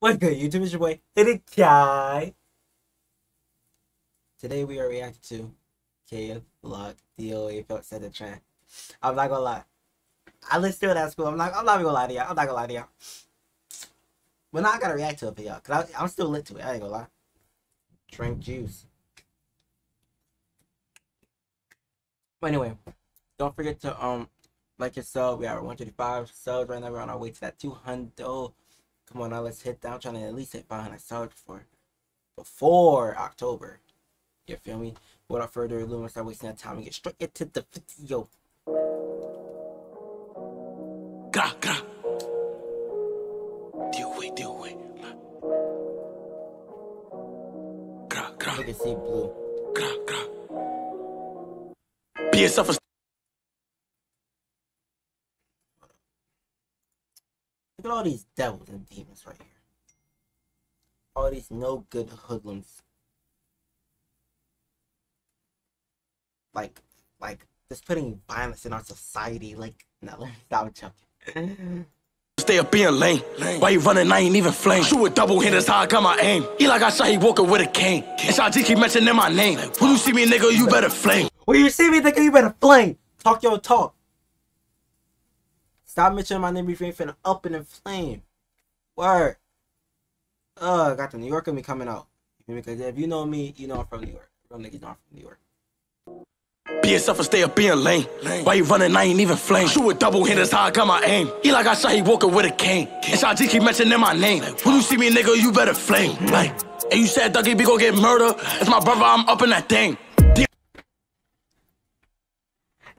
What's good, YouTube? It's your boy, Hidden Guy. Today we are reacting to Kay Flock DOA Felt Set Da Trend. I'm not gonna lie. I listened to it at school. I'm not I'm not gonna lie to y'all. I'm not gonna lie to y'all. But now I gotta react to it for y'all. Cause I, I'm still lit to it. I ain't gonna lie. Drink juice. But anyway, don't forget to um like your sub. We are at 135 subs right now. We're on our way to that 200. Come on now, let's hit down. Trying to at least hit 500 subs before before October. You feel me? Without further ado, let's start wasting that time and get straight into the video. Gra, gra. Deal with, deal with. Gra, gra, You can see blue. gra, gra. Be yourself Look at all these devils and demons right here. All these no good hoodlums. Like, like, just putting violence in our society. Like, no, let me stop joking. Stay up being lame. Why you running? I ain't even flame. Shoot with double handers, how I got my aim. Eli got shot, he walking with a cane. And Shot keep mentioning my name. When you see me, nigga, you better flame. When you see me, thinking you better flame. Talk your talk. Stop mentioning my name before you ain't finna up in in flame. Word. Uh, got the New York in me coming out. Because if you know me, you know I'm from New York. Real niggas know I'm from New York. Be yourself and stay up being lame. Why you running? I ain't even flame. Shoot with double handers, how I got my aim. Eli got shot, he walking with a cane. And Sha G keep mentioning my name. When you see me, nigga, you better flame. Like, and you said Dougie B gon' get murdered. It's my brother, I'm up in that thing.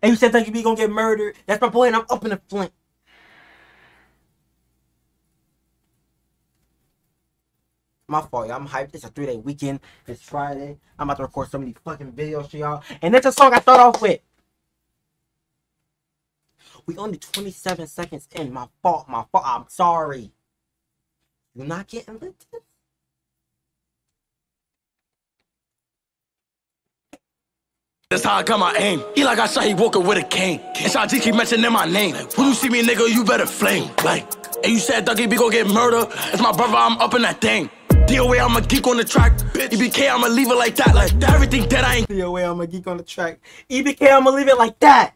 And you said Dougie B gonna get murdered. That's my boy, and I'm up in the flame. My fault, y'all. I'm hyped. It's a three day weekend. It's Friday. I'm about to record so many fucking videos for y'all. And that's a song I start off with. We only 27 seconds in. My fault. My fault. I'm sorry. You're not getting lit. That's how I got my aim. He like I shot, he walking with a cane. And Shot keep mentioning my name. When you see me, nigga, you better flame. Like, and you said Dougie B gon' get murdered. It's my brother, I'm up in that thing. DOA, I'm a geek on the track. EBK, I'ma leave it like that. Like, everything that I ain't. Way I'm a geek on the track. EBK, I'm gonna leave it like that.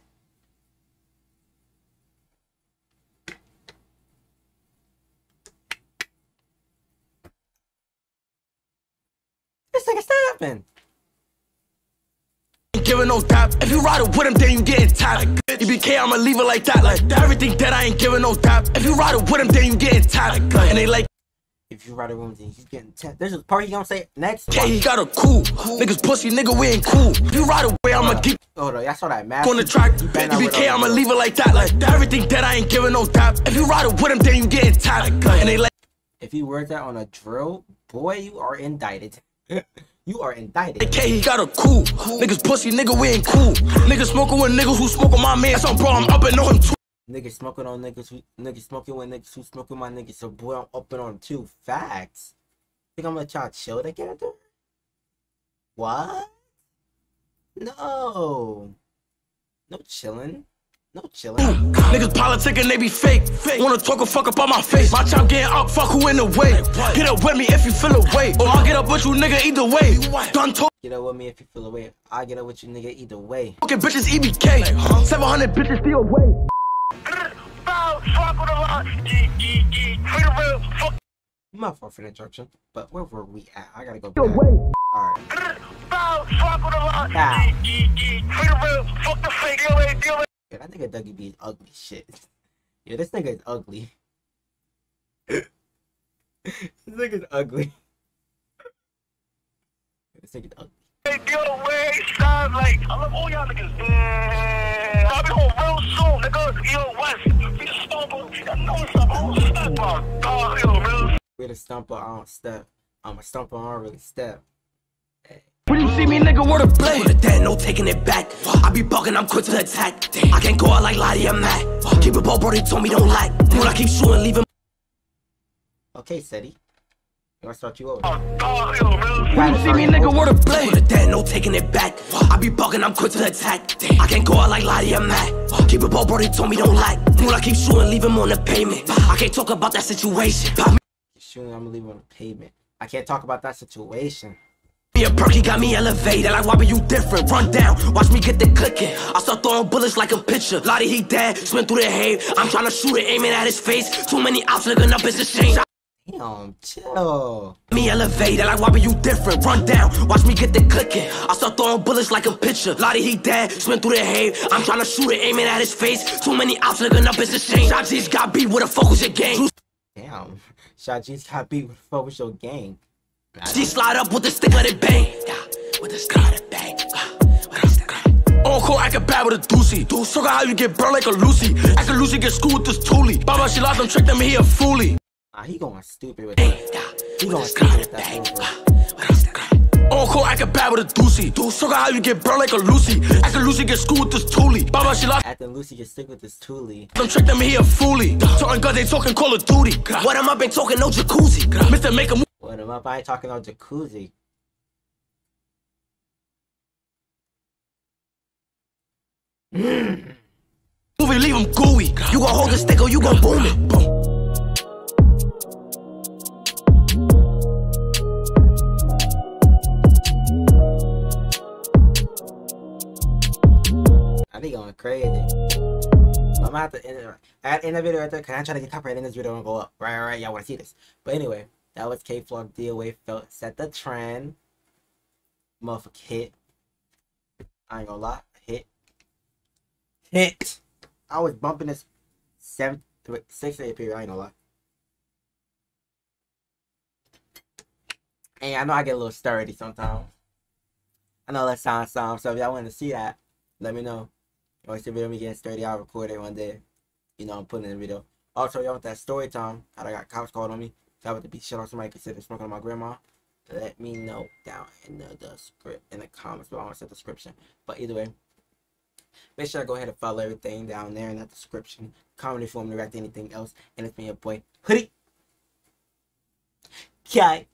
This nigga snapping. giving no dap. If you ride it with him, then you getting tapped. EBK, I'ma leave it like that. Like everything that I ain't giving no dap. If you ride it with him, then you getting tapped. And they like, If you ride a room, then he's getting tapped. There's a part he gonna say next. K, he got a cool. Niggas pussy, nigga, we ain't cool. If you ride away, I'ma keep Hold on, y'all saw that match. on the track. EBK, I'ma leave it like that. Like everything that I ain't giving no dap. If you ride it with him, then you getting tapped. And they like, If you word that on a drill, boy, you are indicted. you are indicted. K, he got a cool. Niggas pussy, nigga, we ain't cool. Niggas smoking with niggas who smoke on my man. So, bro, I'm up and know him too. Niggas smoking on niggas who niggas smoking with niggas who smoking my niggas. So boy, I'm up and on two facts. Think I'm gonna try to chill together? What? No. No chilling. No chilling. Niggas politicking, they be fake. Wanna talk a fuck up on my face. My chop getting up, fuck who in the way. Get up with me if you feel away. Or I'll get up with you, nigga, either way. Done talking Get up with me if you feel away. I get up with you, nigga, either way. Fucking bitches, E EBK. 700 bitches still away. My fault for the interruption, but where were we at? I gotta go Still back. away. Alright. Yeah, that nigga Dougie B is ugly shit. Yeah, this nigga is ugly. this nigga is ugly. This nigga is ugly. With a stumper, I don't step. I'm a stumper, I don't really step. When you see me, nigga, word of blade. With that, no taking it back. I be bugging, I'm quick to attack. I can't go out like Lotti, I'm mad. Keep it ball, bro, they told me don't lack. When I keep shooting, leave him. Okay, Seti. You wanna start you over? Oh, when you see me, nigga, word of blade. With that, no taking it back. I be bugging, I'm quick to attack. I can't go out like Lotti, I'm mad. Keep it ball, bro, they told me don't lack. When I keep shooting, leave him on the pavement. I can't talk about that situation. Shooting, I'm gonna leave on the pavement. I can't talk about that situation. Me a perky got me elevated, like why be you different? Run down, watch me get the clicking. I start throwing bullets like a pitcher. Lotti, he dead, spin through the hay. I'm trying to shoot it, aiming at his face. Too many outs looking up, it's a shame. Damn, chill. Me elevated, like why be you different? Run down, watch me get the clicking. I start throwing bullets like a pitcher. Lotti, he dead, spin through the hay. I'm trying to shoot it, aiming at his face. Too many outs looking up, it's a shame. Sha G's got beat with a focus game. Damn. Sha G's got beat with focus your gang. She slide up with the stick, let it bang. Yeah, with the stick, let it bang. Ah, with the stick, let bang. On court, I can bad with a doozy. So how you get burned like a Lucy. I can Lucy get schooled with this toolie. Baba, she lost them, trick them, he a foolie. Nah, he going stupid with that. He with going stupid with bang. that. On court, I can bad with a doozy. Dude, so how you get burned like a Lucy. I can Lucy get schooled with this toolie. Baba, she lost After Lucy gets sick with this Thule. them, trick them, he a foolie. Talking guns, they talking Call of Duty. What am I been talking, no jacuzzi. Mr. Make a move. What am? I ain't talking about jacuzzi. Movie, leave him gooey. You gon' hold the stick or you gon' boom it. Boom. Going crazy. I'm gonna have to end it. I had to end the video right there because I'm trying to get copyright in this video and go up. Right, right, right. Y'all want to see this. But anyway, that was Kay Flock DOA felt Set Da Trend. Motherfucker hit. I ain't gonna lie. Hit. Hit. I was bumping this seven, three, six, eight period. I ain't gonna lie. And I know I get a little sturdy sometimes. I know that sounds some. So if y'all want to see that, let me know. To see a video me getting sturdy? I'll record it one day. You know, I'm putting in a video. Also, y'all want that story time? How I got cops called on me. If I want to beat shit on somebody consider smoking on my grandma. Let me know down in the, the script in the comments below. I want to the description. But either way, make sure to go ahead and follow everything down there in that description. Comment if you want me to react to anything else. And it's me, your boy Hoodie. Okay.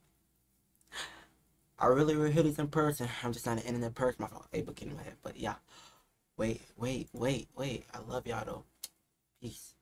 I really read hoodies in person. I'm just not an internet person. My fault. Book in my head. But yeah. Wait, wait, wait, wait. I love y'all though. Peace.